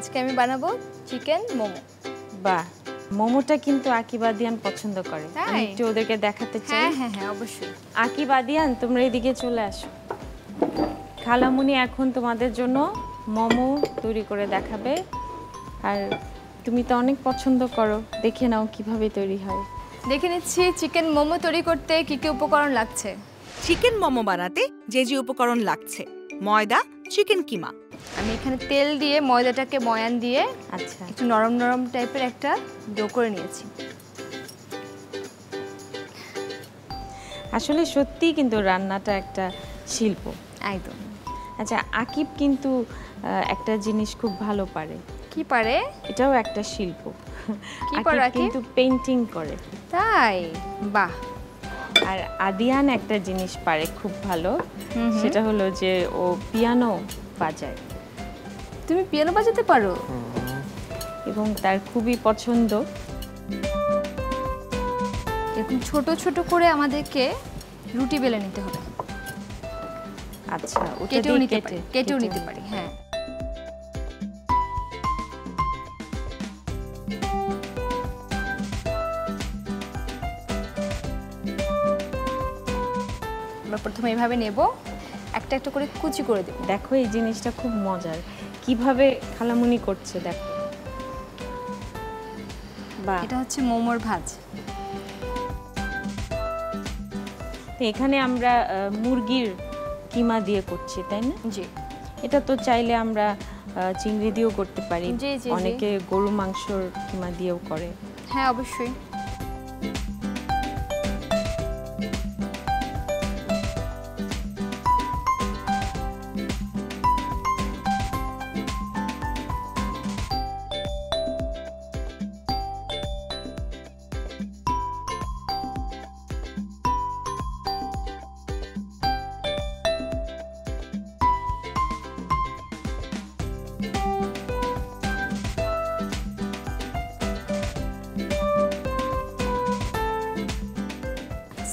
আজকে আমি বানাবো চিকেন মোমো। বাহ মোমোটা কিন্তু আকিবাদিয়ান পছন্দ করে। তাই? আমি একটু ওদেরকে দেখাতে চাই। হ্যাঁ হ্যাঁ হ্যাঁ অবশ্যই। আকিবাদিয়ান তোমরা এদিকে চলে আসো। খালামুনি এখন তোমাদের জন্য মোমো তৈরি করে দেখাবে। আর তুমি তো অনেক পছন্দ করো। দেখে নাও কীভাবে তৈরি হয়। দেখে নিচ্ছি চিকেন মোমো তৈরি করতে কি কি উপকরণ লাগছে। চিকেন মোমো বানাতে যে যে উপকরণ লাগছে। ময়দা চিকেন কিমা। আমি এখানে তেল দিয়ে ময়দাটাকে ময়ান দিয়ে আচ্ছা। একটু নরম নরম টাইপের একটা ডো করে নিয়েছি। আসলে সত্যিই কিন্তু রান্নাটা একটা শিল্প। একদম। আচ্ছা আকিব কিন্তু একটা জিনিস খুব ভালো পারে। কি পারে? এটাও একটা শিল্প। কি আকিব? কিন্তু পেইন্টিং করে। তাই? বাহ! আর আদিয়ান একটা জিনিস পারে খুব ভালো। সেটা হলো যে ও পিয়ানো বাজায়। তুমি পিয়ানো বাজাতে পারো। এবং তার খুবই পছন্দ। এরকম ছোট ছোট করে আমাদেরকে রুটি বেলে নিতে হবে। আচ্ছা কেটেও নিতে পারি কেটেও নিতে পারি হ্যাঁ। আমরা প্রথমে এভাবে নেব। একটা একটা করে কুচি করে দেব। দেখো এই জিনিসটা খুব মজার। কীভাবে খালামুনি করছে দেখো। বা। এটা হচ্ছে মোমোর ভাজ। এখানে আমরা মুরগির কিমা দিয়ে করছি তাই না? জি। এটা তো চাইলে আমরা চিংড়ি দিয়েও করতে পারি। অনেকে গরু মাংসর কিমা দিয়েও করে। হ্যাঁ অবশ্যই।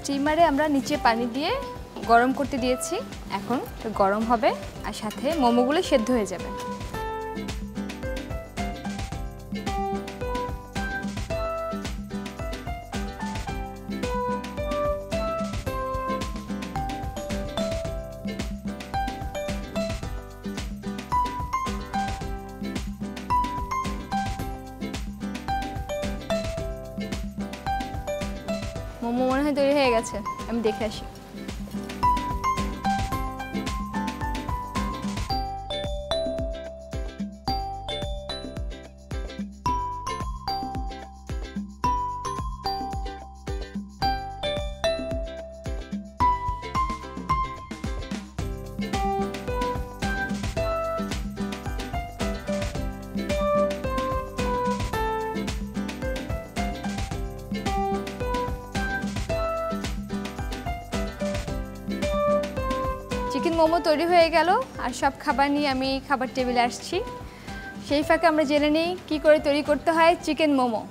স্টিমারে আমরা নিচে পানি দিয়ে গরম করতে দিয়েছি। এখন গরম হবে আর সাথে মোমোগুলো সেদ্ধ হয়ে যাবে। মোমো মনে হয় তৈরি হয়ে গেছে। আমি দেখে আসি। চিকেন মোমো তৈরি হয়ে গেল, আর সব খাবার নিয়ে আমি খাবার টেবিলে আসছি। সেই ফাঁকে আমরা জেনে নিই কী করে তৈরি করতে হয় চিকেন মোমো।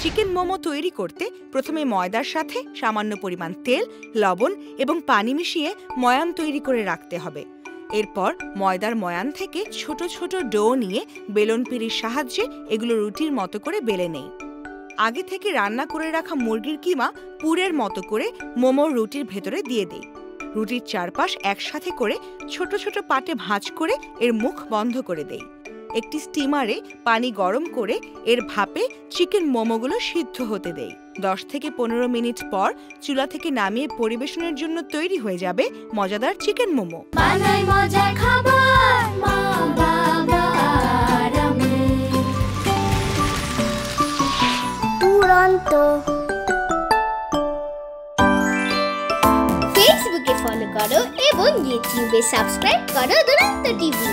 চিকেন মোমো তৈরি করতে প্রথমে ময়দার সাথে সামান্য পরিমাণ তেল, লবণ এবং পানি মিশিয়ে ময়ান তৈরি করে রাখতে হবে। এরপর ময়দার ময়ান থেকে ছোট ছোট ডো নিয়ে বেলন পিঁড়ির সাহায্যে এগুলো রুটির মতো করে বেলে নেই। আগে থেকে রান্না করে রাখা মুরগির কিমা পুরের মতো করে মোমোর রুটির ভেতরে দিয়ে দেই। রুটির চারপাশ একসাথে করে ছোট ছোট পাটে ভাঁজ করে এর মুখ বন্ধ করে দেই। একটি স্টিমারে পানি গরম করে এর ভাপে চিকেন মোমোগুলো সিদ্ধ হতে দেই। দশ থেকে পনেরো মিনিট পর চুলা থেকে নামিয়ে পরিবেশনের জন্য তৈরি হয়ে যাবে মজাদার চিকেন মোমো। মজার খাবার। করো এবং ইউটিউবে সাবস্ক্রাইব করো দুরন্ত টিভি